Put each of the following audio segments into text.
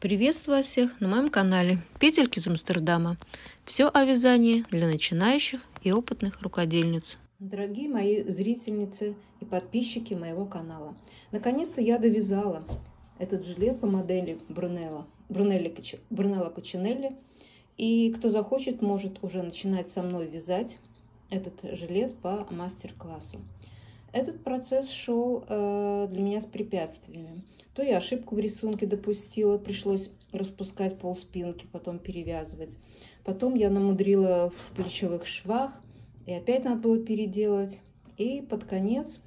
Приветствую всех на моем канале Петельки из Амстердама. Все о вязании для начинающих и опытных рукодельниц. Дорогие мои зрительницы и подписчики моего канала, наконец-то я довязала этот жилет по модели Брунелла, Брунелли, Брунелла Кучинелли. И кто захочет, может уже начинать со мной вязать этот жилет по мастер-классу. Этот процесс шел э, для меня с препятствиями. То я ошибку в рисунке допустила, пришлось распускать пол спинки, потом перевязывать. Потом я намудрила в плечевых швах, и опять надо было переделать. И под конец,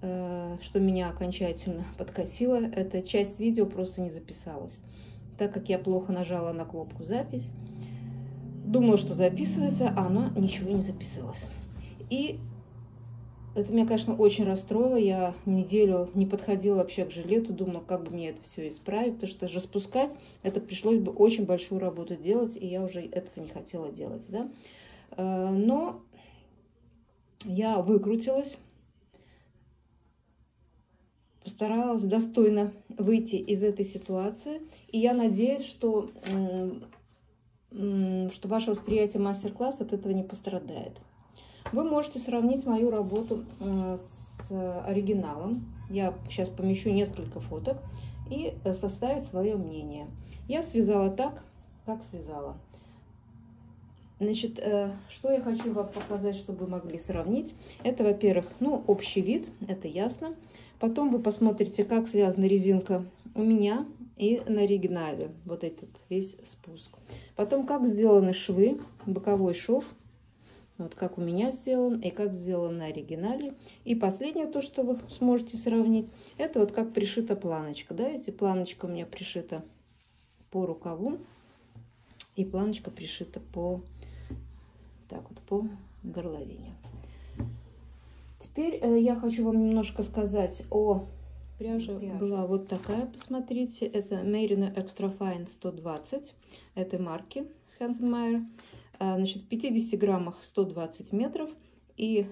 э, что меня окончательно подкосило, эта часть видео просто не записалась. Так как я плохо нажала на кнопку «Запись», думала, что записывается, а оно ничего не записывалось. И это меня, конечно, очень расстроило. Я неделю не подходила вообще к жилету, думала, как бы мне это все исправить, потому что распускать это пришлось бы очень большую работу делать, и я уже этого не хотела делать. Да? Э, но я выкрутилась, постаралась достойно выйти из этой ситуации, и я надеюсь, что, что ваше восприятие мастер-класса от этого не пострадает. Вы можете сравнить мою работу э, с оригиналом. Я сейчас помещу несколько фоток и э, составить свое мнение. Я связала так, как связала. Значит, э, что я хочу вам показать, чтобы вы могли сравнить. Это, во-первых, ну, общий вид, это ясно. Потом вы посмотрите, как связана резинка у меня и на оригинале. Вот этот весь спуск. Потом, как сделаны швы, боковой шов вот как у меня сделан и как сделан на оригинале. И последнее, то, что вы сможете сравнить, это вот как пришита планочка. Да, эти планочка у меня пришита по рукаву. И планочка пришита по, так вот, по горловине. Теперь э, я хочу вам немножко сказать о пряже. Пряжа была вот такая, посмотрите. Это Merino Extra Fine 120 этой марки. А, значит, в 50 граммах 120 метров. И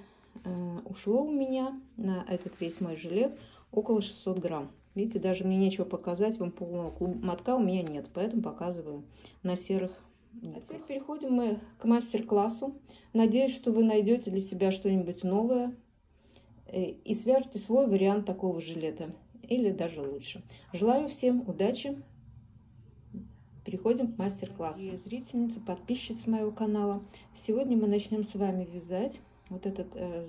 э, ушло у меня на этот весь мой жилет около 600 грамм. Видите, даже мне нечего показать, вам полного мотка у меня нет, поэтому показываю на серых нитках. А теперь переходим мы к мастер-классу. Надеюсь, что вы найдете для себя что-нибудь новое э, и свяжете свой вариант такого жилета или даже лучше. Желаю всем удачи, переходим к мастер-классу. Зрительницы, подписчицы моего канала. Сегодня мы начнем с вами вязать вот этот э,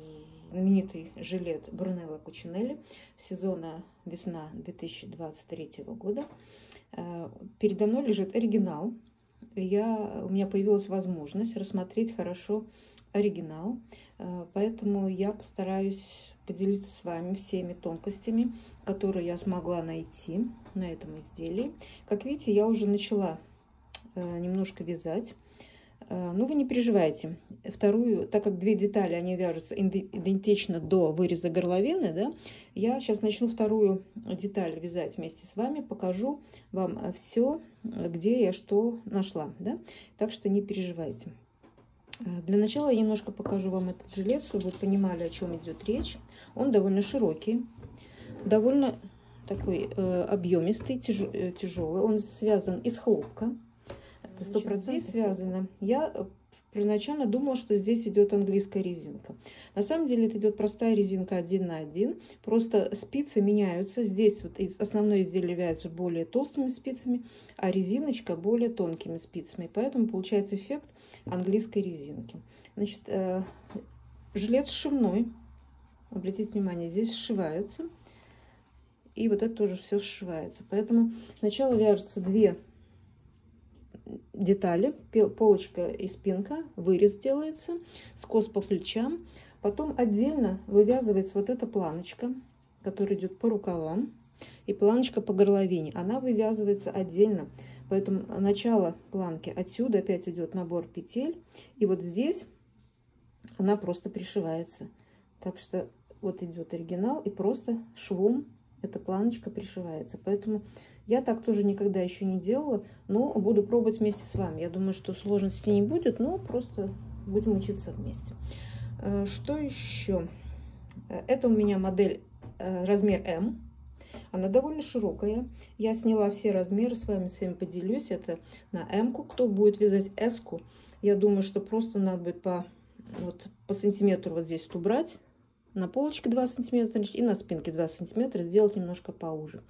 знаменитый жилет Брунелла Кучинелли сезона весна 2023 года. Э, передо мной лежит оригинал. Я, у меня появилась возможность рассмотреть хорошо оригинал, э, поэтому я постараюсь поделиться с вами всеми тонкостями, которые я смогла найти на этом изделии. Как видите, я уже начала э, немножко вязать. Э, ну, вы не переживайте. Вторую, так как две детали, они вяжутся идентично до выреза горловины, да, я сейчас начну вторую деталь вязать вместе с вами, покажу вам все, где я что нашла, да, так что не переживайте. Э, для начала я немножко покажу вам этот жилет, чтобы вы понимали, о чем идет речь. Он довольно широкий, довольно такой э, объемистый, тяж, э, тяжелый. Он связан из хлопка. Это сто процентов связано. Я э, первоначально думала, что здесь идет английская резинка. На самом деле это идет простая резинка один на один. Просто спицы меняются. Здесь вот основное изделие вяжется более толстыми спицами, а резиночка более тонкими спицами. Поэтому получается эффект английской резинки. Значит, э, жилет сшивной. Обратите внимание, здесь сшивается. И вот это тоже все сшивается. Поэтому сначала вяжутся две детали. Полочка и спинка. Вырез делается. Скос по плечам. Потом отдельно вывязывается вот эта планочка, которая идет по рукавам. И планочка по горловине. Она вывязывается отдельно. Поэтому начало планки отсюда опять идет набор петель. И вот здесь она просто пришивается. Так что вот идет оригинал и просто швом эта планочка пришивается. Поэтому я так тоже никогда еще не делала, но буду пробовать вместе с вами. Я думаю, что сложностей не будет, но просто будем учиться вместе. Э, что еще? Э, это у меня модель э, размер М. Она довольно широкая. Я сняла все размеры, с вами с вами поделюсь. Это на М-ку. Кто будет вязать S-ку, я думаю, что просто надо будет по, вот, по сантиметру вот здесь убрать. На полочке 2 сантиметра и на спинке 2 сантиметра сделать немножко поуже.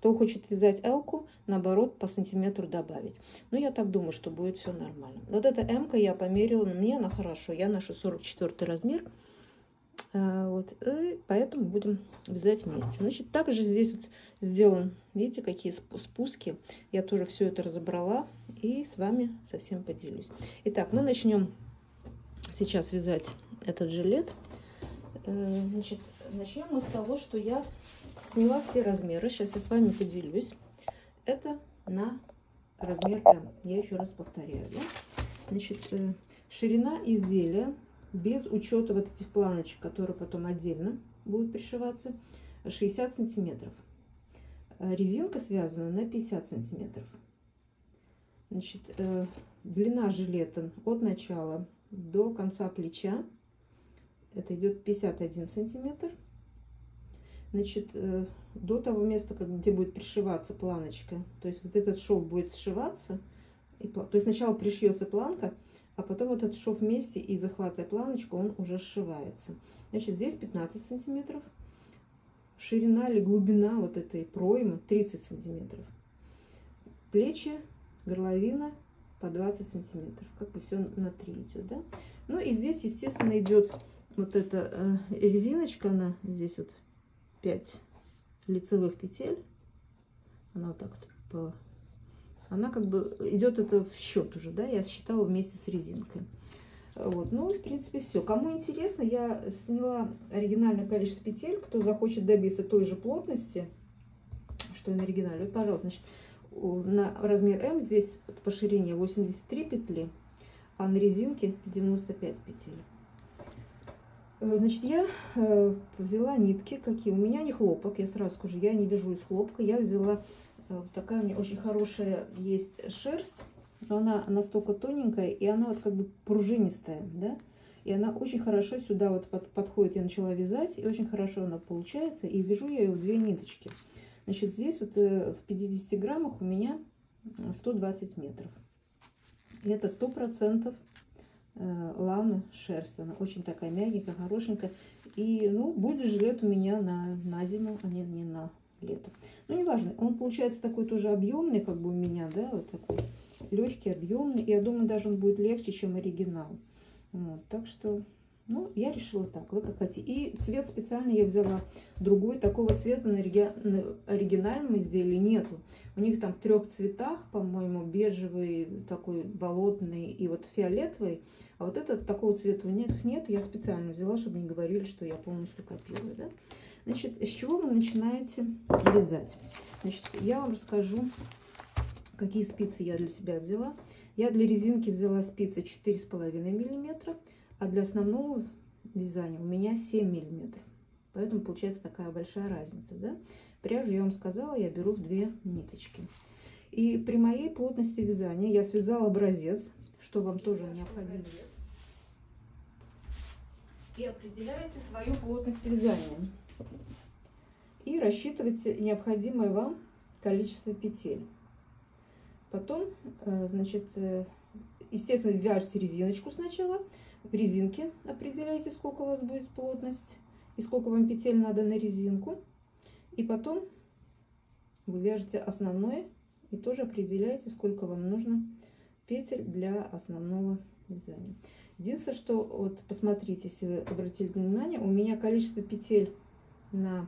Кто хочет вязать L-ку, наоборот, по сантиметру добавить. Но я так думаю, что будет все нормально. Вот эта М-ка я померила, мне она хорошо. Я ношу 44 размер. А, вот, и поэтому будем вязать вместе. Значит, также здесь вот сделан, видите, какие спуски. Я тоже все это разобрала и с вами совсем поделюсь. Итак, мы начнем сейчас вязать этот жилет. Э, значит, начнем мы с того, что я Сняла все размеры. Сейчас я с вами поделюсь. Это на размер М. Я еще раз повторяю. Да? Значит, э, ширина изделия без учета вот этих планочек, которые потом отдельно будут пришиваться, 60 сантиметров. Э, резинка связана на 50 сантиметров. Значит, э, длина жилета от начала до конца плеча, это идет 51 сантиметр. Значит, э, до того места, где будет пришиваться планочка, то есть вот этот шов будет сшиваться, и, то есть сначала пришьется планка, а потом этот шов вместе и захватывая планочку, он уже сшивается. Значит, здесь 15 сантиметров, ширина или глубина вот этой проймы 30 сантиметров, плечи, горловина по 20 сантиметров, как бы все на 3 идет, да. Ну и здесь, естественно, идет вот эта э, резиночка, она здесь вот 5 лицевых петель. Она вот так вот по... Она как бы идет это в счет уже, да, я считала вместе с резинкой. Вот, ну, в принципе, все. Кому интересно, я сняла оригинальное количество петель. Кто захочет добиться той же плотности, что и на оригинале, вот, пожалуйста, значит, на размер М здесь по ширине 83 петли, а на резинке 95 петель. Э, значит, я э, взяла нитки, какие у меня не хлопок, я сразу скажу, я не вяжу из хлопка, я взяла, э, такая у меня очень хорошая есть шерсть, но она настолько тоненькая, и она вот как бы пружинистая, да, и она очень хорошо сюда вот под, подходит, я начала вязать, и очень хорошо она получается, и вяжу я ее в две ниточки. Значит, здесь вот в 50 граммах у меня 120 метров, и это 100% Э, лана шерсть. Она очень такая мягенькая, хорошенькая. И, ну, будет жилет у меня на, на зиму, а не, не на лето. Ну, неважно. Он получается такой тоже объемный, как бы у меня, да, вот такой легкий, объемный. И я думаю, даже он будет легче, чем оригинал. Вот, так что ну, я решила так, вы как хотите. И цвет специально я взяла другой. Такого цвета на, оригинальном изделии нету. У них там в трех цветах, по-моему, бежевый, такой болотный и вот фиолетовый. А вот этот такого цвета у них нет. Я специально взяла, чтобы не говорили, что я полностью копирую. Да? Значит, с чего вы начинаете вязать? Значит, я вам расскажу, какие спицы я для себя взяла. Я для резинки взяла спицы 4,5 миллиметра а для основного вязания у меня 7 миллиметров. Поэтому получается такая большая разница. Да? Пряжу, я вам сказала, я беру в две ниточки. И при моей плотности вязания я связала образец, что вам тоже необходимо. И определяете свою плотность вязания. И рассчитывайте необходимое вам количество петель. Потом, э, значит, э, естественно, вяжете резиночку сначала, в резинке определяйте, сколько у вас будет плотность и сколько вам петель надо на резинку. И потом вы вяжете основное и тоже определяете, сколько вам нужно петель для основного вязания. Единственное, что вот посмотрите, если вы обратили внимание, у меня количество петель на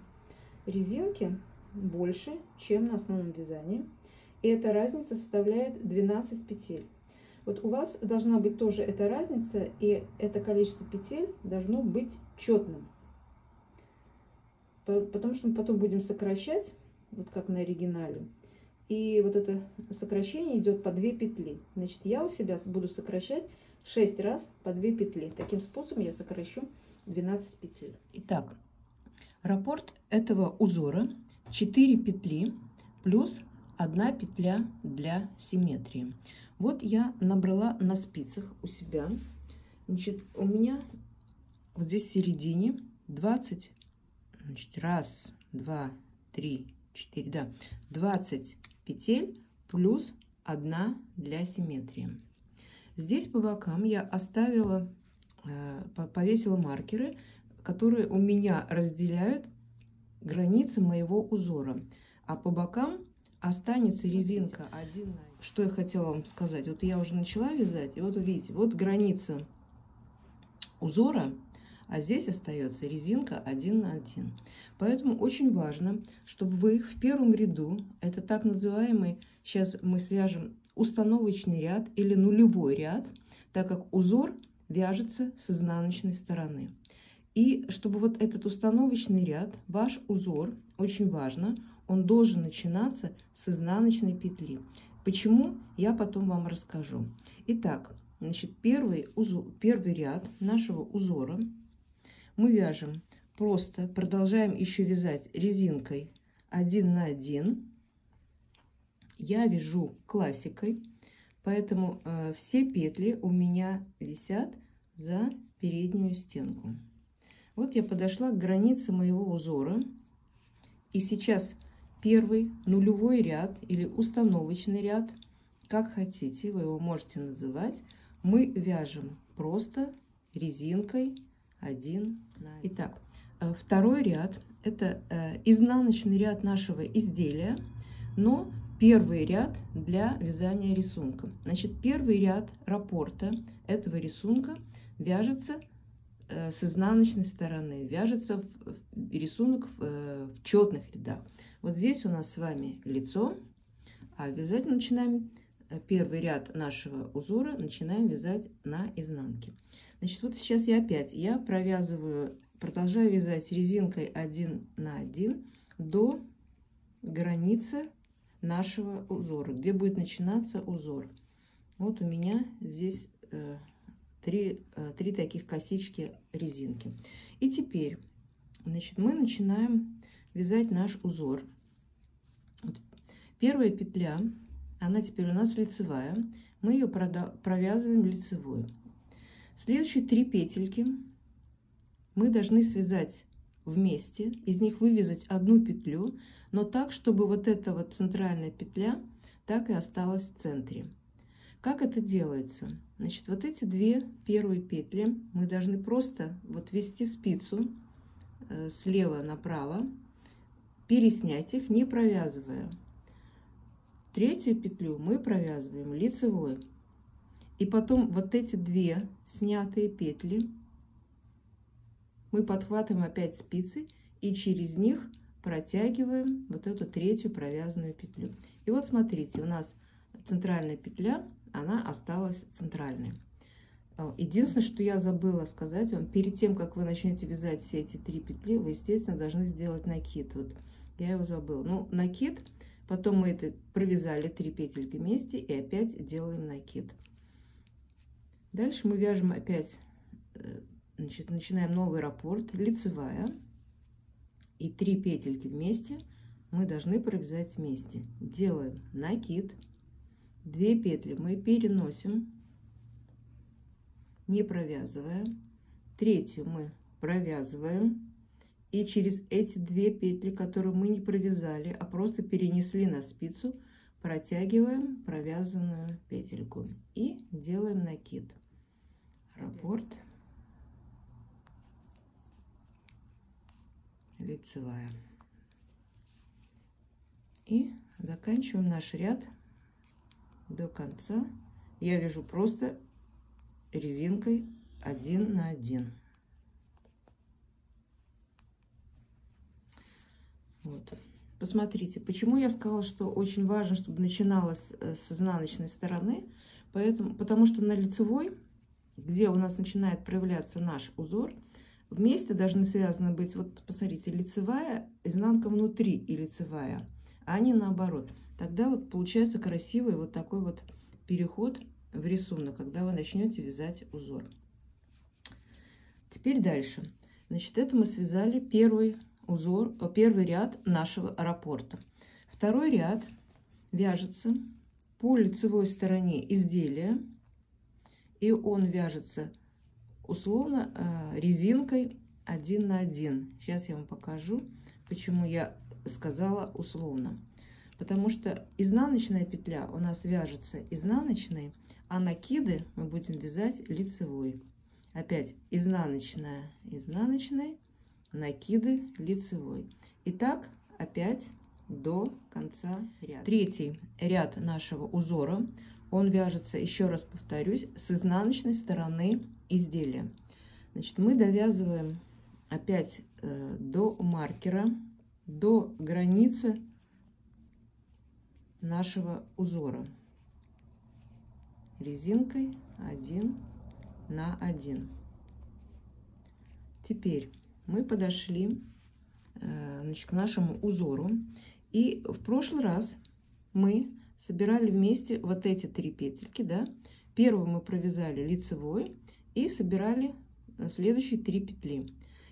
резинке больше, чем на основном вязании. И эта разница составляет 12 петель. Вот у вас должна быть тоже эта разница, и это количество петель должно быть четным. Потому что мы потом будем сокращать, вот как на оригинале. И вот это сокращение идет по 2 петли. Значит, я у себя буду сокращать 6 раз по 2 петли. Таким способом я сокращу 12 петель. Итак, раппорт этого узора 4 петли плюс 1 петля для симметрии. Вот я набрала на спицах у себя. Значит, у меня вот здесь в середине 20, значит, раз, два, три, 4, да, 20 петель плюс 1 для симметрии. Здесь по бокам я оставила, э, повесила маркеры, которые у меня разделяют границы моего узора. А по бокам останется резинка один. Что я хотела вам сказать? Вот я уже начала вязать, и вот видите, вот граница узора, а здесь остается резинка один на один. Поэтому очень важно, чтобы вы в первом ряду, это так называемый, сейчас мы свяжем установочный ряд или нулевой ряд, так как узор вяжется с изнаночной стороны. И чтобы вот этот установочный ряд, ваш узор, очень важно, он должен начинаться с изнаночной петли. Почему, я потом вам расскажу. Итак, значит, первый, узор, первый ряд нашего узора мы вяжем просто, продолжаем еще вязать резинкой 1 на 1. Я вяжу классикой, поэтому э, все петли у меня висят за переднюю стенку. Вот я подошла к границе моего узора. И сейчас первый нулевой ряд или установочный ряд, как хотите, вы его можете называть, мы вяжем просто резинкой 1 на 1. Итак, э, второй ряд – это э, изнаночный ряд нашего изделия, но первый ряд для вязания рисунка. Значит, первый ряд раппорта этого рисунка вяжется с изнаночной стороны, вяжется в рисунок в, э, в четных рядах. Вот здесь у нас с вами лицо, а вязать начинаем э, первый ряд нашего узора, начинаем вязать на изнанке. Значит, вот сейчас я опять, я провязываю, продолжаю вязать резинкой 1 на 1 до границы нашего узора, где будет начинаться узор. Вот у меня здесь три, э, три таких косички резинки. И теперь значит, мы начинаем вязать наш узор. Вот. Первая петля, она теперь у нас лицевая. Мы ее провязываем лицевой. Следующие три петельки мы должны связать вместе, из них вывязать одну петлю, но так, чтобы вот эта вот центральная петля так и осталась в центре. Как это делается? Значит, вот эти две первые петли мы должны просто вот ввести спицу э, слева направо, переснять их, не провязывая. Третью петлю мы провязываем лицевой. И потом вот эти две снятые петли мы подхватываем опять спицы и через них протягиваем вот эту третью провязанную петлю. И вот смотрите, у нас центральная петля она осталась центральной. А, единственное, что я забыла сказать вам, перед тем, как вы начнете вязать все эти три петли, вы, естественно, должны сделать накид. Вот я его забыла. Ну, накид, потом мы это провязали три петельки вместе и опять делаем накид. Дальше мы вяжем опять, э, значит, начинаем новый раппорт, лицевая. И три петельки вместе мы должны провязать вместе. Делаем накид. 2 петли мы переносим, не провязывая. Третью мы провязываем. И через эти две петли, которые мы не провязали, а просто перенесли на спицу, протягиваем провязанную петельку и делаем накид. Раппорт. Лицевая. И заканчиваем наш ряд до конца я вяжу просто резинкой один на один. Вот. Посмотрите, почему я сказала, что очень важно, чтобы начиналось э, с изнаночной стороны. Поэтому, потому что на лицевой, где у нас начинает проявляться наш узор, вместе должны связаны быть, вот посмотрите, лицевая, изнанка внутри и лицевая, а не наоборот. Тогда вот получается красивый вот такой вот переход в рисунок, когда вы начнете вязать узор. Теперь дальше. Значит, это мы связали первый узор, э, первый ряд нашего раппорта. Второй ряд вяжется по лицевой стороне изделия, и он вяжется условно э, резинкой один на один. Сейчас я вам покажу, почему я сказала условно. Потому что изнаночная петля у нас вяжется изнаночной, а накиды мы будем вязать лицевой. Опять изнаночная, изнаночной, накиды лицевой. Итак, опять до конца ряда. Третий ряд нашего узора, он вяжется, еще раз повторюсь, с изнаночной стороны изделия. Значит, мы довязываем опять э, до маркера, до границы нашего узора резинкой 1 на 1. Теперь мы подошли э, значит, к нашему узору. И в прошлый раз мы собирали вместе вот эти три петельки. Да? Первую мы провязали лицевой и собирали э, следующие три петли.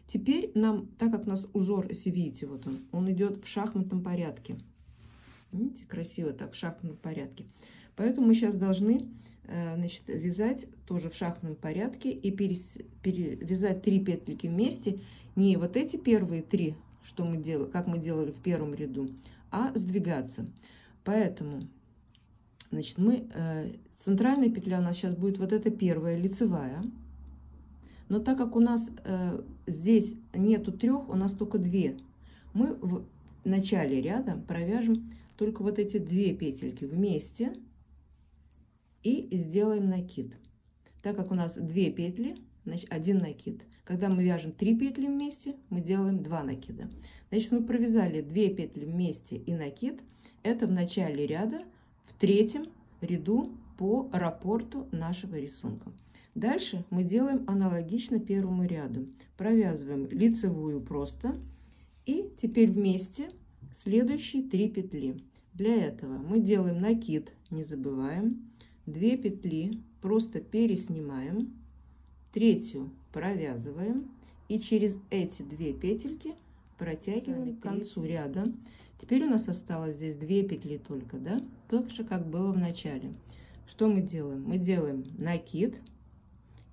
Теперь нам, так как у нас узор, если видите, вот он, он идет в шахматном порядке. Видите, красиво так, в шахматном порядке. Поэтому мы сейчас должны Э, значит, вязать тоже в шахматном порядке и перес, перевязать три петельки вместе. Не вот эти первые три, что мы делали, как мы делали в первом ряду, а сдвигаться. Поэтому, значит, мы, э, центральная петля у нас сейчас будет вот эта первая, лицевая. Но так как у нас э, здесь нету трех, у нас только две, мы в начале ряда провяжем только вот эти две петельки вместе и сделаем накид. Так как у нас две петли, значит, один накид. Когда мы вяжем 3 петли вместе, мы делаем 2 накида. Значит, мы провязали 2 петли вместе и накид. Это в начале ряда, в третьем ряду по рапорту нашего рисунка. Дальше мы делаем аналогично первому ряду. Провязываем лицевую просто и теперь вместе следующие 3 петли. Для этого мы делаем накид, не забываем, 2 петли просто переснимаем, третью провязываем и через эти две петельки протягиваем к концу ряда. Теперь у нас осталось здесь 2 петли только, да? Так же, как было в начале. Что мы делаем? Мы делаем накид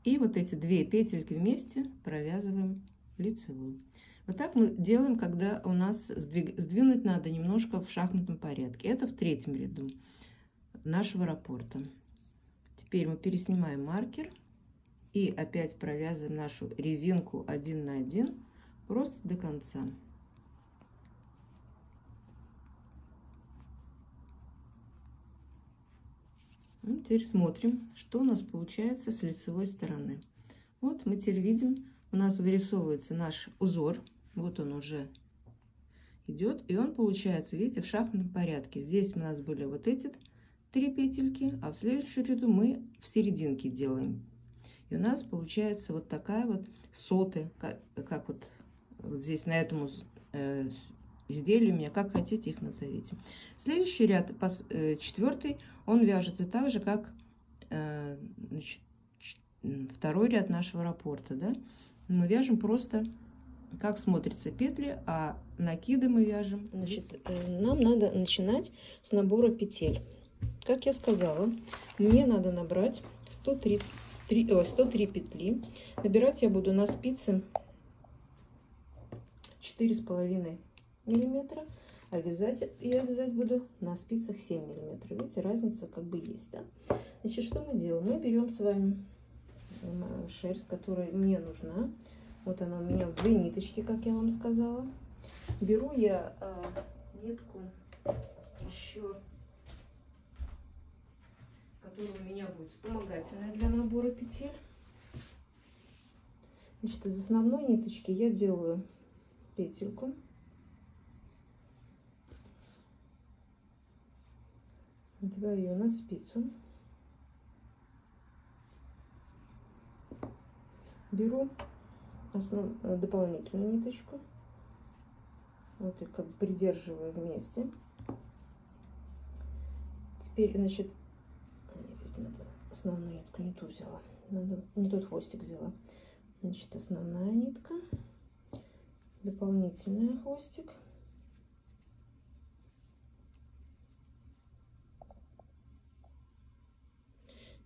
и вот эти две петельки вместе провязываем лицевую. Вот так мы делаем, когда у нас сдвиг... сдвинуть надо немножко в шахматном порядке. Это в третьем ряду нашего рапорта. Теперь мы переснимаем маркер и опять провязываем нашу резинку 1 на 1 просто до конца. Ну, теперь смотрим, что у нас получается с лицевой стороны. Вот мы теперь видим, у нас вырисовывается наш узор. Вот он уже идет. И он получается, видите, в шахматном порядке. Здесь у нас были вот эти 3 петельки, а в следующем ряду мы в серединке делаем. И у нас получается вот такая вот соты, как, как вот, вот здесь на этом э, изделии у меня, как хотите их назовите. Следующий ряд, пос, э, четвертый, он вяжется так же, как э, значит, второй ряд нашего рапорта. Да? Мы вяжем просто как смотрятся петли, а накиды мы вяжем. Значит, э, нам надо начинать с набора петель. Как я сказала, мне надо набрать 133, о, 103 петли. Набирать я буду на спице 4,5 миллиметра, а вязать я вязать буду на спицах 7 миллиметров. Видите, разница как бы есть, да? Значит, что мы делаем? Мы берем с вами шерсть, которая мне нужна. Вот она у меня в две ниточки, как я вам сказала. Беру я а, нитку еще которая у меня будет вспомогательная для набора петель. Значит, из основной ниточки я делаю петельку. Надеваю ее на спицу. Беру основ... дополнительную ниточку. Вот и как придерживаю вместе. Теперь, значит, основную нитку не ту взяла. Надо, не тот хвостик взяла. Значит, основная нитка, дополнительный хвостик.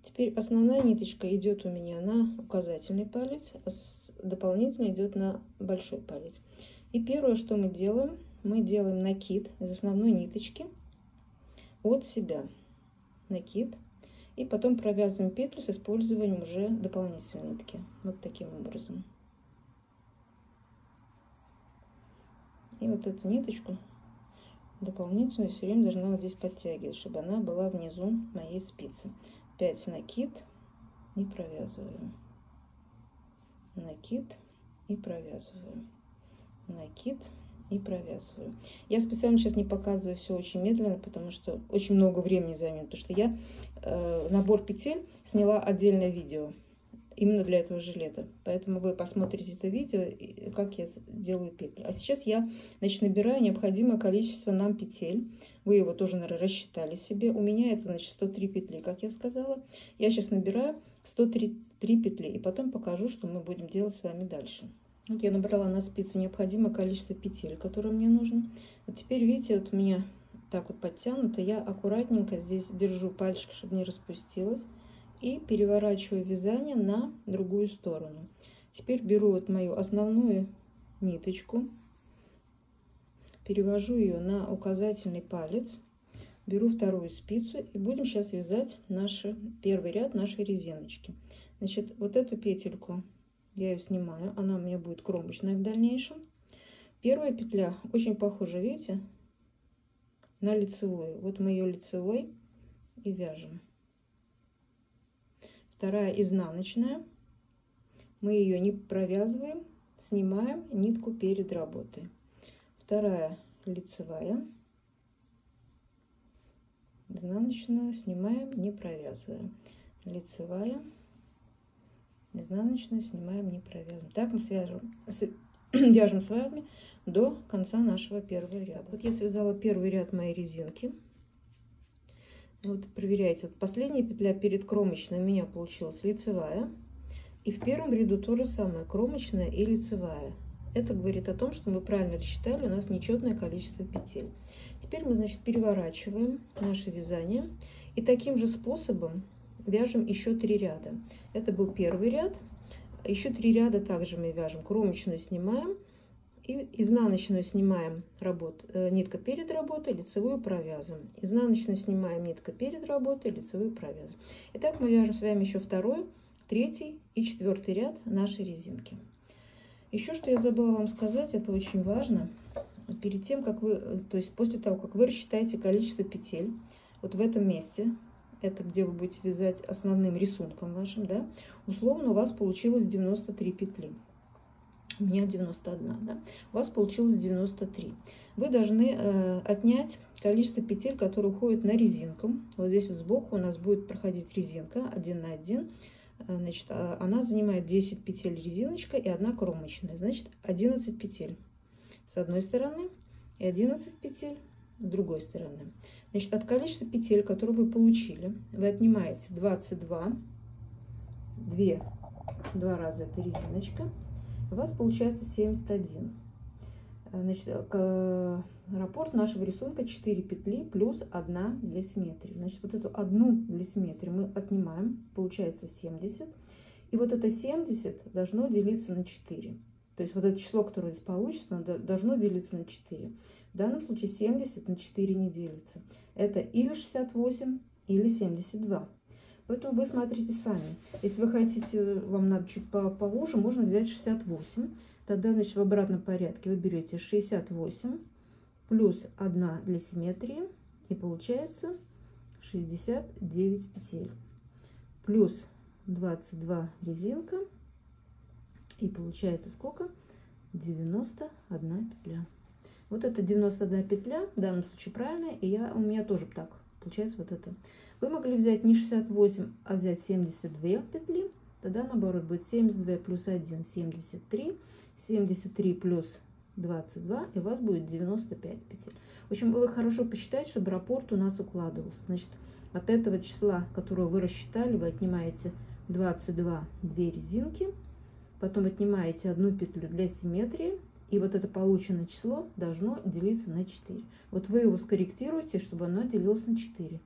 Теперь основная ниточка идет у меня на указательный палец, а дополнительно идет на большой палец. И первое, что мы делаем, мы делаем накид из основной ниточки от себя. Накид. И потом провязываем петлю с использованием уже дополнительной нитки. Вот таким образом. И вот эту ниточку дополнительную все время должна вот здесь подтягивать, чтобы она была внизу моей спицы. 5 накид и провязываем. Накид и провязываю. Накид и провязываю. Я специально сейчас не показываю все очень медленно, потому что очень много времени займет, потому что я э, набор петель сняла отдельное видео именно для этого жилета. Поэтому вы посмотрите это видео, как я делаю петли. А сейчас я значит, набираю необходимое количество нам петель. Вы его тоже, наверное, рассчитали себе. У меня это, значит, 103 петли, как я сказала. Я сейчас набираю 103 петли, и потом покажу, что мы будем делать с вами дальше. Вот я набрала на спицу необходимое количество петель, которое мне нужно. Вот теперь, видите, вот у меня так вот подтянуто. Я аккуратненько здесь держу пальчик, чтобы не распустилось и переворачиваю вязание на другую сторону. Теперь беру вот мою основную ниточку, перевожу ее на указательный палец, беру вторую спицу и будем сейчас вязать наш первый ряд нашей резиночки. Значит, вот эту петельку я ее снимаю, она у меня будет кромочная в дальнейшем. Первая петля очень похожа, видите, на лицевую. Вот мы ее лицевой и вяжем вторая изнаночная. Мы ее не провязываем, снимаем нитку перед работой. Вторая лицевая. Изнаночную снимаем, не провязываем. Лицевая. Изнаночную снимаем, не провязываем. Так мы свяжем, вяжем с вами до конца нашего первого ряда. Вот я связала первый ряд моей резинки. Вот проверяйте. Вот последняя петля перед кромочной у меня получилась лицевая. И в первом ряду то же самое, кромочная и лицевая. Это говорит о том, что мы правильно рассчитали, у нас нечетное количество петель. Теперь мы, значит, переворачиваем наше вязание. И таким же способом вяжем еще три ряда. Это был первый ряд. Еще три ряда также мы вяжем. Кромочную снимаем и изнаночную снимаем работ, э, нитка перед работой, лицевую провязываем. Изнаночную снимаем нитка перед работой, лицевую провязываем. Итак, мы вяжем с вами еще второй, третий и четвертый ряд нашей резинки. Еще что я забыла вам сказать, это очень важно. Перед тем, как вы, то есть после того, как вы рассчитаете количество петель, вот в этом месте, это где вы будете вязать основным рисунком вашим, да, условно у вас получилось 93 петли у меня 91, да? у вас получилось 93. Вы должны э, отнять количество петель, которые уходят на резинку. Вот здесь вот сбоку у нас будет проходить резинка 1 на 1. Э, значит, а, она занимает 10 петель резиночка и одна кромочная. Значит, 11 петель с одной стороны и 11 петель с другой стороны. Значит, от количества петель, которые вы получили, вы отнимаете 22, 2, два раза это резиночка, у вас получается 71. Э, значит, к, раппорт нашего рисунка 4 петли плюс 1 для симметрии. Значит, вот эту одну для симметрии мы отнимаем, получается 70. И вот это 70 должно делиться на 4. То есть вот это число, которое здесь получится, должно делиться на 4. В данном случае 70 на 4 не делится. Это или 68, или 72. Поэтому вы смотрите сами. Если вы хотите, вам надо чуть повуже, можно взять 68. Тогда, значит, в обратном порядке вы берете 68 плюс 1 для симметрии. И получается 69 петель. Плюс 22 резинка. И получается сколько? 91 петля. Вот это 91 петля, в данном случае правильная. И я, у меня тоже так получается вот это. Вы могли взять не 68, а взять 72 петли. Тогда наоборот будет 72 плюс 1, 73. 73 плюс 22, и у вас будет 95 петель. В общем, вы хорошо посчитайте, чтобы раппорт у нас укладывался. Значит, от этого числа, которое вы рассчитали, вы отнимаете 22 две резинки, потом отнимаете одну петлю для симметрии, и вот это полученное число должно делиться на 4. Вот вы его скорректируете, чтобы оно делилось на 4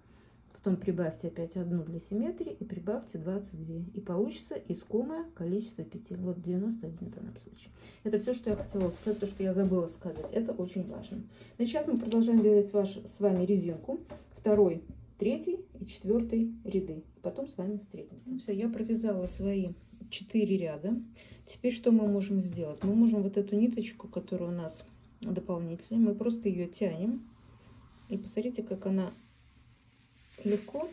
потом прибавьте опять одну для симметрии и прибавьте 22. И получится искомое количество петель. Вот 91 в данном случае. Это все, что я хотела сказать, то, что я забыла сказать. Это очень важно. Но сейчас мы продолжаем делать ваш, с вами резинку. Второй, третий и четвертый ряды. Потом с вами встретимся. Все, я провязала свои 4 ряда. Теперь что мы можем сделать? Мы можем вот эту ниточку, которая у нас дополнительная, мы просто ее тянем. И посмотрите, как она легко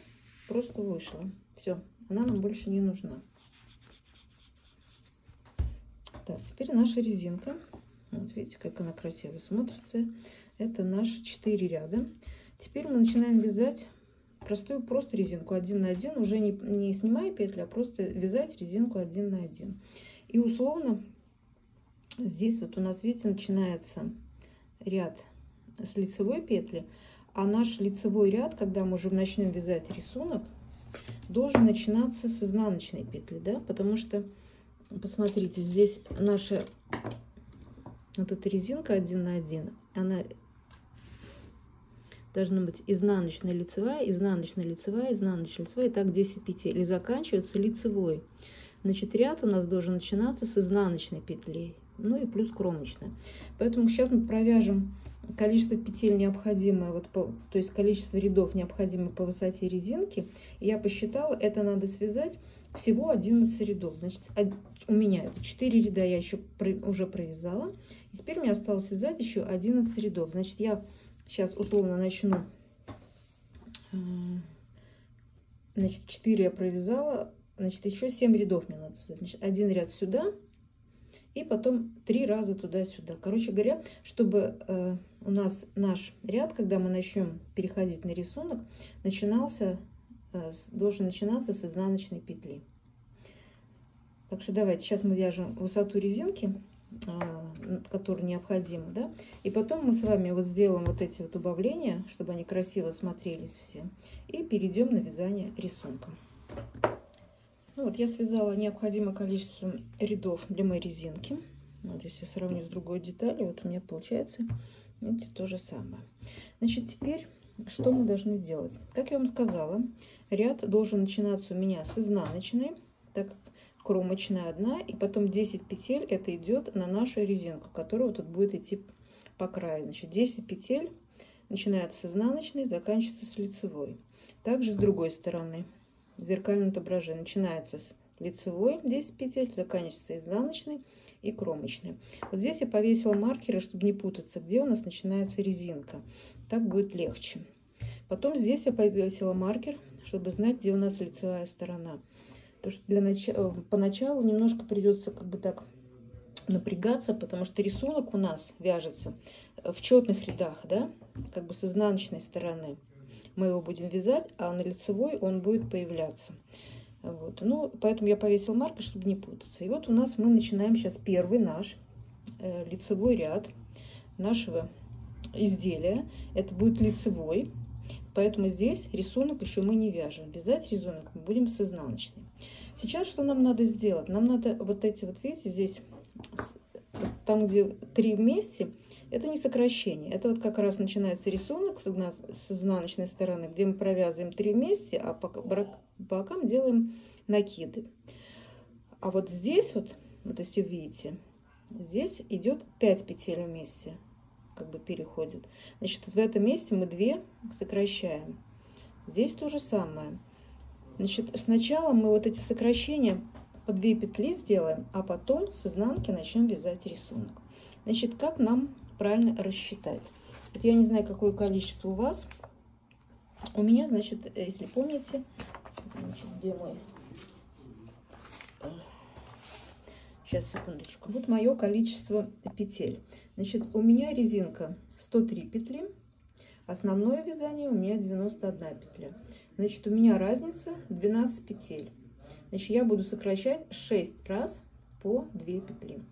просто вышла. Все, она нам больше не нужна. Так, теперь наша резинка. Вот видите, как она красиво смотрится. Это наши 4 ряда. Теперь мы начинаем вязать простую просто резинку один на один, уже не, не снимая петли, а просто вязать резинку один на один. И условно здесь вот у нас, видите, начинается ряд с лицевой петли, а наш лицевой ряд, когда мы уже начнем вязать рисунок, должен начинаться с изнаночной петли, да, потому что, посмотрите, здесь наша вот эта резинка один на один, она должна быть изнаночная лицевая, изнаночная лицевая, изнаночная лицевая, и так 10 петель, и заканчивается лицевой. Значит, ряд у нас должен начинаться с изнаночной петли, ну и плюс кромочная. Поэтому сейчас мы провяжем количество петель необходимое, вот по, то есть количество рядов необходимое по высоте резинки. Я посчитала, это надо связать всего 11 рядов. Значит, у меня 4 ряда я еще уже провязала. И теперь мне осталось связать еще 11 рядов. Значит, я сейчас условно начну. Э, значит, 4 я провязала. Значит, еще 7 рядов мне надо связать. Значит, один ряд сюда. И потом три раза туда-сюда. Короче говоря, чтобы э, у нас наш ряд, когда мы начнем переходить на рисунок, начинался, э, должен начинаться с изнаночной петли. Так что давайте, сейчас мы вяжем высоту резинки Э, который необходим, да, и потом мы с вами вот сделаем вот эти вот убавления, чтобы они красиво смотрелись все, и перейдем на вязание рисунка. Ну вот я связала необходимое количество рядов для моей резинки. Вот если сравню с другой деталью, вот у меня получается, видите, то же самое. Значит, теперь что мы должны делать? Как я вам сказала, ряд должен начинаться у меня с изнаночной, так как кромочная одна, и потом 10 петель это идет на нашу резинку, которая тут будет идти по краю. Значит, 10 петель начинается с изнаночной, заканчивается с лицевой. Также с другой стороны, зеркальное отображение начинается с лицевой 10 петель, заканчивается изнаночной и кромочной. Вот здесь я повесила маркеры, чтобы не путаться, где у нас начинается резинка. Так будет легче. Потом здесь я повесила маркер, чтобы знать, где у нас лицевая сторона. Потому что для нач... Э, поначалу немножко придется как бы так напрягаться, потому что рисунок у нас вяжется в четных рядах, да, как бы с изнаночной стороны. Мы его будем вязать, а на лицевой он будет появляться. Вот. Ну, поэтому я повесил маркер, чтобы не путаться. И вот у нас мы начинаем сейчас первый наш э, лицевой ряд нашего изделия. Это будет лицевой. Поэтому здесь рисунок еще мы не вяжем. Вязать рисунок мы будем с изнаночной. Сейчас что нам надо сделать? Нам надо вот эти вот, видите, здесь, там, где три вместе, это не сокращение. Это вот как раз начинается рисунок с, изнаночной стороны, где мы провязываем три вместе, а по бокам делаем накиды. А вот здесь вот, вот если видите, здесь идет 5 петель вместе как бы переходит. Значит, вот в этом месте мы 2 сокращаем. Здесь то же самое. Значит, сначала мы вот эти сокращения по 2 петли сделаем, а потом с изнанки начнем вязать рисунок. Значит, как нам правильно рассчитать? Вот я не знаю, какое количество у вас. У меня, значит, если помните, значит, где мой Сейчас, секундочку. Вот мое количество петель. Значит, у меня резинка 103 петли. Основное вязание у меня 91 петля. Значит, у меня разница 12 петель. Значит, я буду сокращать 6 раз по 2 петли.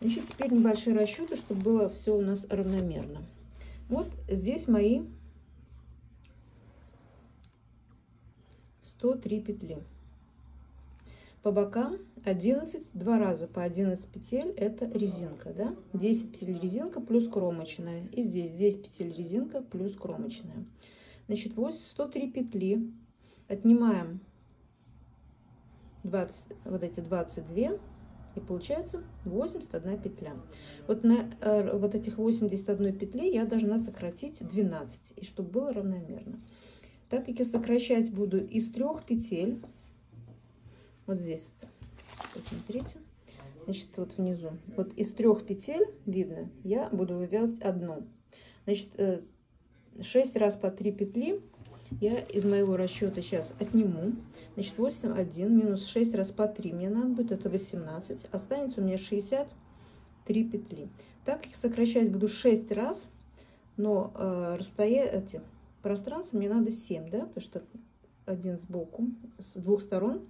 Значит, теперь небольшие расчеты, чтобы было все у нас равномерно. Вот здесь мои 103 петли. По бокам 11, два раза по 11 петель, это резинка, да? 10 петель резинка плюс кромочная. И здесь 10 петель резинка плюс кромочная. Значит, 103 петли. Отнимаем 20, вот эти 22 и получается 81 петля. Вот на э, вот этих 81 петли я должна сократить 12, и чтобы было равномерно. Так как я сокращать буду из трех петель, вот здесь, посмотрите, значит, вот внизу, вот из трех петель, видно, я буду вывязывать одну. Значит, 6 э, раз по 3 петли я из моего расчета сейчас отниму. Значит, 8, 1 минус 6 раз по 3 мне надо будет, это 18. Останется у меня 63 петли. Так как сокращать буду 6 раз, но э, расстояние, эти, пространство мне надо 7, да, потому что один сбоку, с двух сторон.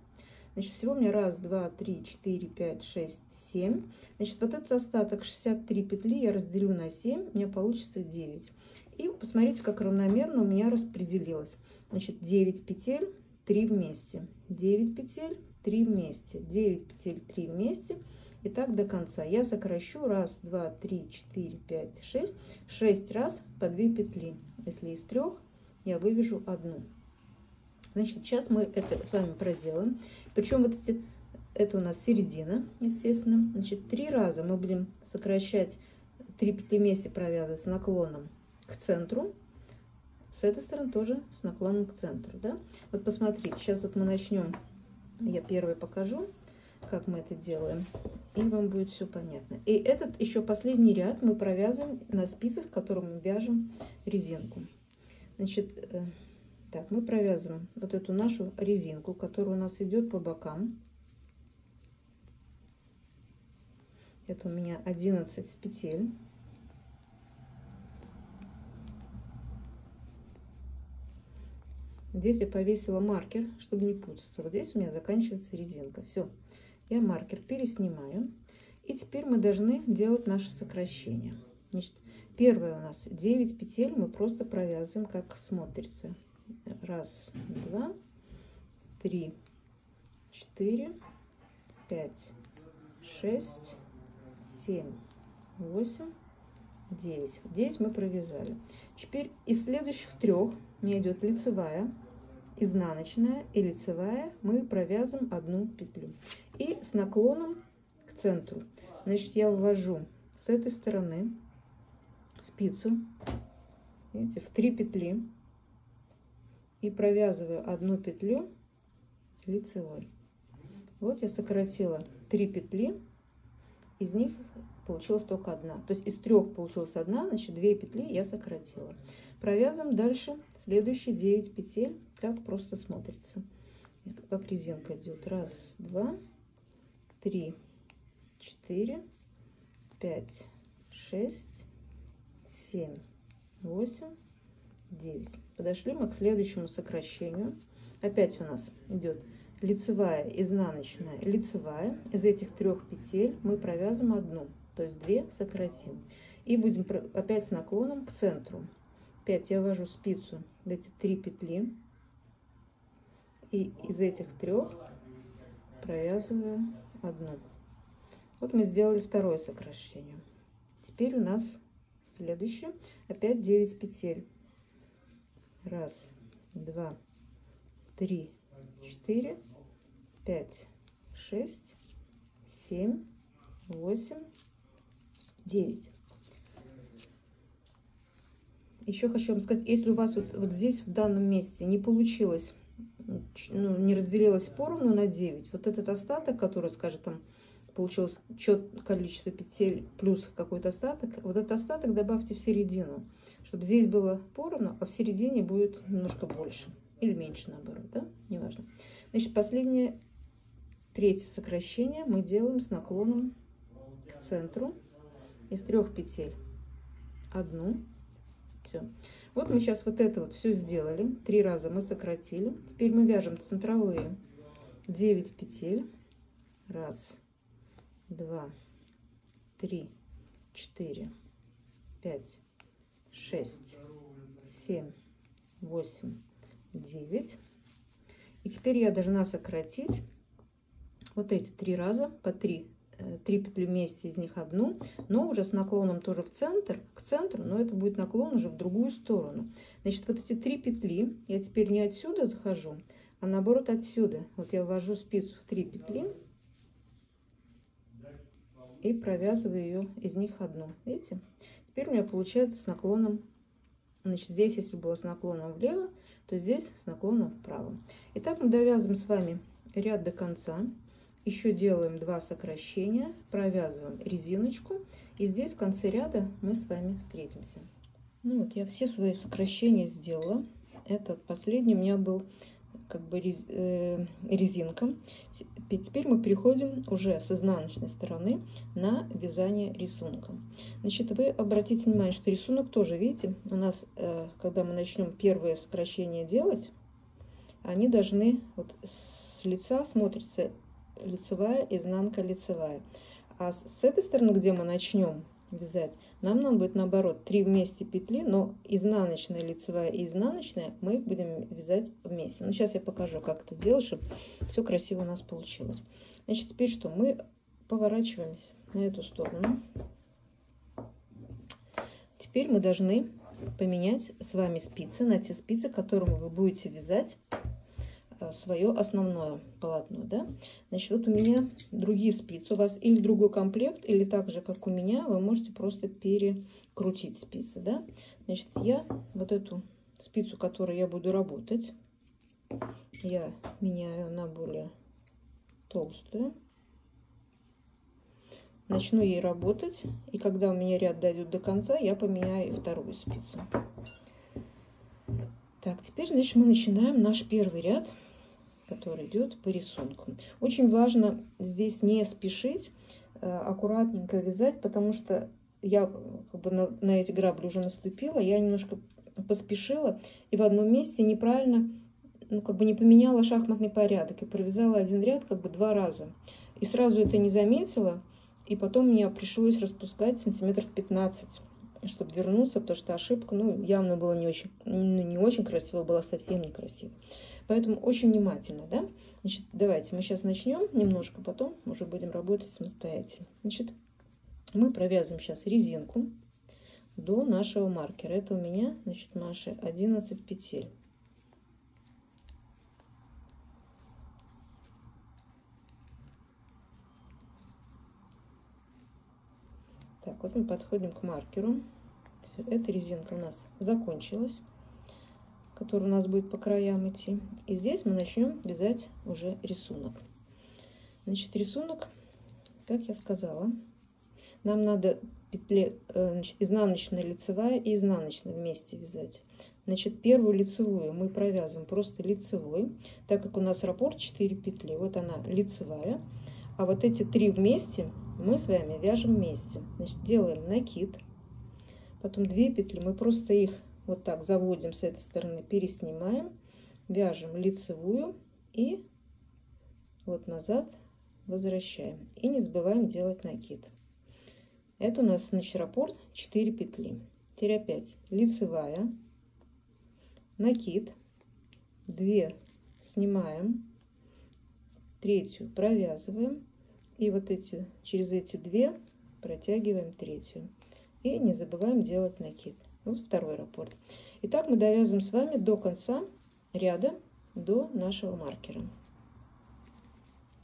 Значит, всего у меня раз, два, три, четыре, пять, шесть, семь. Значит, вот этот остаток 63 петли я разделю на 7, у меня получится 9. И посмотрите, как равномерно у меня распределилось. Значит, 9 петель, 3 вместе. 9 петель, 3 вместе. 9 петель, 3 вместе. И так до конца. Я сокращу раз, два, три, четыре, пять, шесть. Шесть раз по 2 петли. Если из трех, я вывяжу одну. Значит, сейчас мы это с вами проделаем. Причем вот эти, это у нас середина, естественно. Значит, три раза мы будем сокращать 3 петли вместе провязывать с наклоном к центру. С этой стороны тоже с наклоном к центру. Да? Вот посмотрите, сейчас вот мы начнем. Я первый покажу, как мы это делаем. И вам будет все понятно. И этот еще последний ряд мы провязываем на спицах, которым мы вяжем резинку. Значит, э, так, мы провязываем вот эту нашу резинку, которая у нас идет по бокам. Это у меня 11 петель. Здесь я повесила маркер, чтобы не путаться. Вот здесь у меня заканчивается резинка. Все, я маркер переснимаю. И теперь мы должны делать наше сокращение. Значит, первое у нас 9 петель мы просто провязываем, как смотрится. Раз, два, три, четыре, пять, шесть, семь, восемь, девять. Здесь мы провязали. Теперь из следующих трех мне идет лицевая изнаночная и лицевая. Мы провязываем одну петлю. И с наклоном к центру. Значит я ввожу с этой стороны спицу. Видите, в три петли и провязываю одну петлю лицевой вот я сократила три петли из них получилась только одна то есть из трех получилась одна значит две петли я сократила провязываем дальше следующие 9 петель как просто смотрится. Как резинка идет. Раз, два, три, четыре, пять, шесть, семь, восемь, девять. Подошли мы к следующему сокращению. Опять у нас идет лицевая, изнаночная, лицевая. Из этих трех петель мы провязываем одну, то есть две сократим. И будем опять с наклоном к центру. Опять я ввожу спицу в эти три петли и из этих трех провязываю одну. Вот мы сделали второе сокращение. Теперь у нас следующее. Опять 9 петель. Раз, два, три, четыре, пять, шесть, семь, восемь, девять. Еще хочу вам сказать, если у вас вот, вот здесь, в данном месте, не получилось ну, не разделилась поровну на 9, вот этот остаток, который, скажем, там получилось чет количество петель плюс какой-то остаток, вот этот остаток добавьте в середину, чтобы здесь было поровну, а в середине будет немножко больше или меньше наоборот, да, неважно. Значит, последнее, третье сокращение мы делаем с наклоном к центру из трех петель. Одну, все. Вот мы сейчас вот это вот все сделали. Три раза мы сократили. Теперь мы вяжем центровые 9 петель. Раз, два, три, четыре, пять, шесть, семь, восемь, девять. И теперь я должна сократить вот эти три раза по три 3 петли вместе, из них одну, но уже с наклоном тоже в центр, к центру, но это будет наклон уже в другую сторону. Значит, вот эти три петли, я теперь не отсюда захожу, а наоборот отсюда. Вот я ввожу спицу в 3 петли и провязываю ее из них одну. Видите? Теперь у меня получается с наклоном, значит, здесь, если было с наклоном влево, то здесь с наклоном вправо. Итак, мы довязываем с вами ряд до конца. Еще делаем два сокращения, провязываем резиночку. И здесь в конце ряда мы с вами встретимся. Ну вот я все свои сокращения сделала. Этот последний у меня был как бы э, резинка. Теперь мы переходим уже с изнаночной стороны на вязание рисунка. Значит, вы обратите внимание, что рисунок тоже, видите, у нас, э, когда мы начнем первое сокращение делать, они должны вот с лица смотрится лицевая, изнанка, лицевая. А с этой стороны, где мы начнем вязать, нам надо будет наоборот 3 вместе петли, но изнаночная, лицевая и изнаночная мы будем вязать вместе. Ну, сейчас я покажу, как это делать, чтобы все красиво у нас получилось. Значит, теперь что? Мы поворачиваемся на эту сторону. Теперь мы должны поменять с вами спицы на те спицы, которыми вы будете вязать свое основное полотно, да. Значит, вот у меня другие спицы. У вас или другой комплект, или так же, как у меня, вы можете просто перекрутить спицы, да. Значит, я вот эту спицу, которой я буду работать, я меняю на более толстую. Начну ей работать, и когда у меня ряд дойдет до конца, я поменяю вторую спицу. Так, теперь, значит, мы начинаем наш первый ряд который идет по рисунку. Очень важно здесь не спешить, э, аккуратненько вязать, потому что я как бы на, на эти грабли уже наступила, я немножко поспешила и в одном месте неправильно, ну как бы не поменяла шахматный порядок и провязала один ряд как бы два раза. И сразу это не заметила, и потом мне пришлось распускать сантиметров 15 чтобы вернуться, потому что ошибка, ну, явно была не очень, ну, не очень красиво, была совсем некрасиво. Поэтому очень внимательно, да. Значит, давайте мы сейчас начнем немножко, потом уже будем работать самостоятельно. Значит, мы провязываем сейчас резинку до нашего маркера. Это у меня, значит, наши 11 петель. Так, вот мы подходим к маркеру. Все, эта резинка у нас закончилась который у нас будет по краям идти. И здесь мы начнем вязать уже рисунок. Значит, рисунок, как я сказала, нам надо петли, э, значит, изнаночная, лицевая и изнаночная вместе вязать. Значит, первую лицевую мы провязываем просто лицевой, так как у нас раппорт 4 петли. Вот она лицевая. А вот эти три вместе мы с вами вяжем вместе. Значит, делаем накид. Потом 2 петли, мы просто их вот так заводим с этой стороны, переснимаем, вяжем лицевую и вот назад возвращаем. И не забываем делать накид. Это у нас на раппорт 4 петли. Теперь опять лицевая, накид, 2 снимаем, третью провязываем и вот эти через эти две протягиваем третью. И не забываем делать накид. Вот второй раппорт. Итак, мы довязываем с вами до конца ряда, до нашего маркера.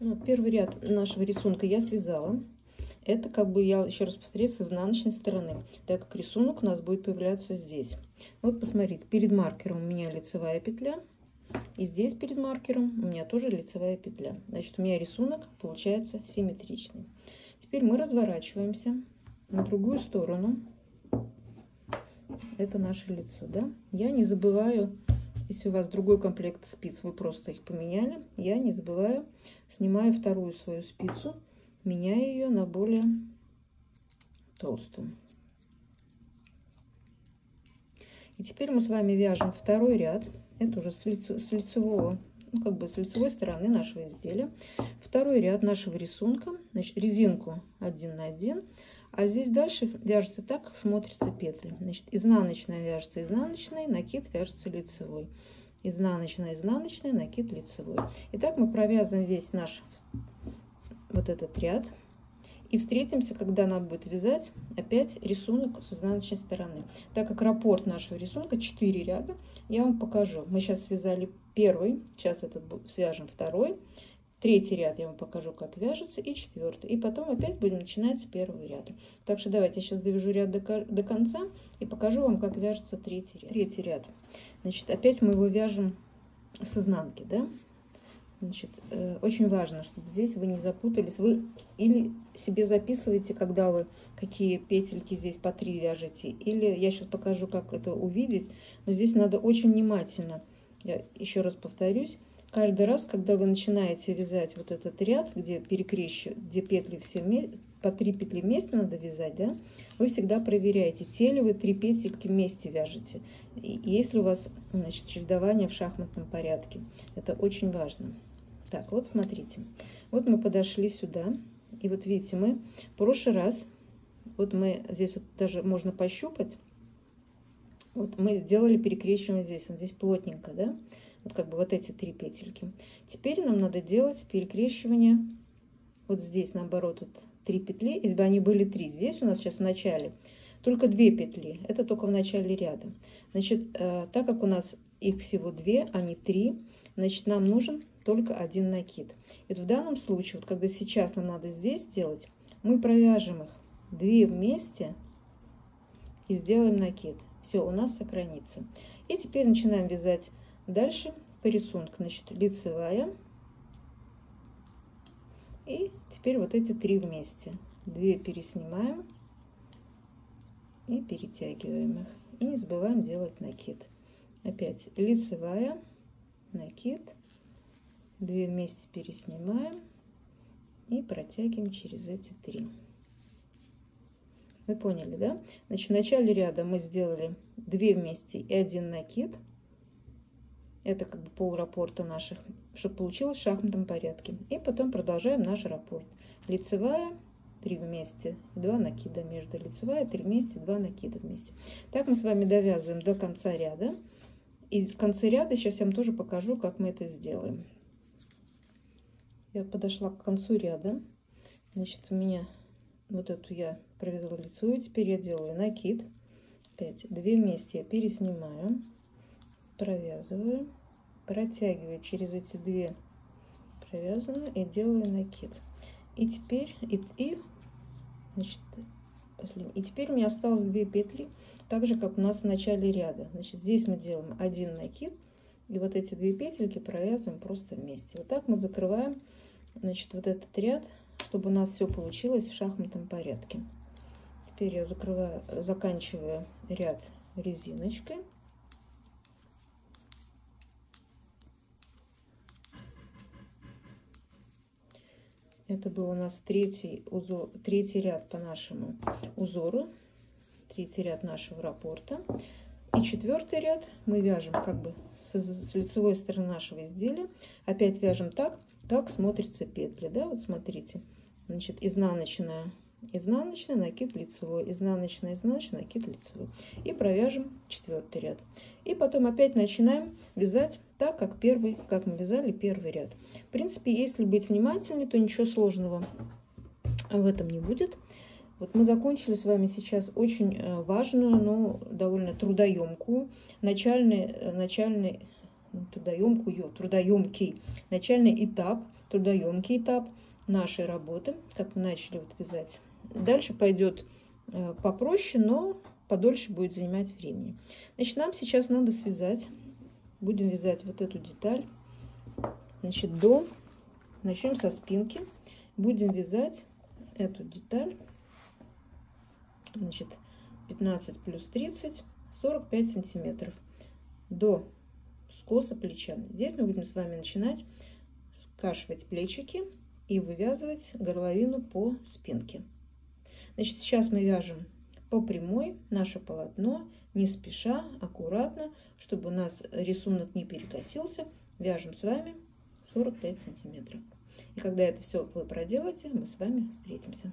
Вот первый ряд нашего рисунка я связала. Это как бы я еще раз повторяю с изнаночной стороны, так как рисунок у нас будет появляться здесь. Вот посмотрите, перед маркером у меня лицевая петля, и здесь перед маркером у меня тоже лицевая петля. Значит, у меня рисунок получается симметричный. Теперь мы разворачиваемся на другую сторону это наше лицо, да. Я не забываю, если у вас другой комплект спиц, вы просто их поменяли, я не забываю, снимаю вторую свою спицу, меняю ее на более толстую. И теперь мы с вами вяжем второй ряд, это уже с, лицо, с лицевого, ну как бы с лицевой стороны нашего изделия. Второй ряд нашего рисунка, значит резинку 1 на 1, а здесь дальше вяжется так, как смотрятся петли. Значит, изнаночная вяжется изнаночной, накид вяжется лицевой. Изнаночная, изнаночная, накид лицевой. Итак, мы провязываем весь наш вот этот ряд. И встретимся, когда надо будет вязать опять рисунок с изнаночной стороны. Так как раппорт нашего рисунка 4 ряда, я вам покажу. Мы сейчас связали первый, сейчас этот свяжем второй, третий ряд я вам покажу, как вяжется, и четвертый. И потом опять будем начинать с первого ряда. Так что давайте я сейчас довяжу ряд до, до конца и покажу вам, как вяжется третий ряд. Третий ряд. Значит, опять мы его вяжем с изнанки, да? Значит, э, очень важно, чтобы здесь вы не запутались. Вы или себе записываете, когда вы какие петельки здесь по три вяжете, или я сейчас покажу, как это увидеть. Но здесь надо очень внимательно, я еще раз повторюсь, каждый раз, когда вы начинаете вязать вот этот ряд, где перекрещиваю, где петли все вместе, по три петли вместе надо вязать, да, вы всегда проверяете, те ли вы три петельки вместе вяжете. И если у вас, значит, чередование в шахматном порядке. Это очень важно. Так, вот смотрите. Вот мы подошли сюда. И вот видите, мы в прошлый раз, вот мы здесь вот даже можно пощупать, вот мы делали перекрещивание здесь, вот здесь плотненько, да, вот как бы вот эти три петельки. Теперь нам надо делать перекрещивание вот здесь, наоборот, вот три петли, если бы они были три. Здесь у нас сейчас в начале только две петли, это только в начале ряда. Значит, э, так как у нас их всего две, а не три, значит, нам нужен только один накид. И в данном случае, вот когда сейчас нам надо здесь сделать, мы провяжем их две вместе и сделаем накид. Все, у нас сохранится. И теперь начинаем вязать дальше по рисунку. Значит, лицевая. И теперь вот эти три вместе. Две переснимаем и перетягиваем их. И не забываем делать накид. Опять лицевая, накид, 2 вместе переснимаем и протягиваем через эти три. Вы поняли, да? Значит, в начале ряда мы сделали 2 вместе и один накид. Это как бы пол раппорта наших, чтобы получилось в шахматном порядке. И потом продолжаем наш раппорт. Лицевая, 3 вместе, 2 накида между лицевая, 3 вместе, 2 накида вместе. Так мы с вами довязываем до конца ряда. И в конце ряда сейчас я вам тоже покажу, как мы это сделаем. Я подошла к концу ряда. Значит, у меня вот эту я провязала лицевую. Теперь я делаю накид. Опять две вместе я переснимаю, провязываю, протягиваю через эти две провязанную и делаю накид. И теперь и, и значит. И теперь у меня осталось две петли, так же как у нас в начале ряда. Значит, здесь мы делаем один накид и вот эти две петельки провязываем просто вместе. Вот так мы закрываем значит, вот этот ряд, чтобы у нас все получилось в шахматном порядке. Теперь я закрываю, заканчиваю ряд резиночкой. Это был у нас третий, узор, третий ряд по нашему узору, третий ряд нашего раппорта. И четвертый ряд мы вяжем как бы с, с лицевой стороны нашего изделия. Опять вяжем так, как смотрится петли. Да, вот смотрите. Значит, изнаночная, изнаночная, накид лицевой, изнаночная, изнаночная, накид лицевой. И провяжем четвертый ряд. И потом опять начинаем вязать так, как первый, как мы вязали первый ряд. В принципе, если быть внимательнее, то ничего сложного в этом не будет. Вот мы закончили с вами сейчас очень э, важную, но довольно трудоемкую, начальный, э, начальный трудоемкую, трудоемкий начальный этап, трудоемкий этап нашей работы, как мы начали вот вязать. Дальше пойдет э, попроще, но подольше будет занимать времени. Значит, нам сейчас надо связать, будем вязать вот эту деталь, значит, до, начнем со спинки, будем вязать эту деталь значит, 15 плюс 30, 45 сантиметров до скоса плеча. Здесь мы будем с вами начинать скашивать плечики и вывязывать горловину по спинке. Значит, сейчас мы вяжем по прямой наше полотно, не спеша, аккуратно, чтобы у нас рисунок не перекосился. Вяжем с вами 45 сантиметров. И когда это все вы проделаете, мы с вами встретимся.